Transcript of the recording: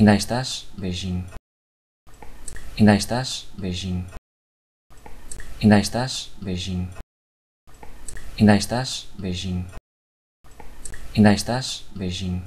Ainda estás? Beijinho. Ainda estás? Beijinho. Ainda estás? Beijinho. Ainda estás? Beijinho. Ainda estás? Beijinho.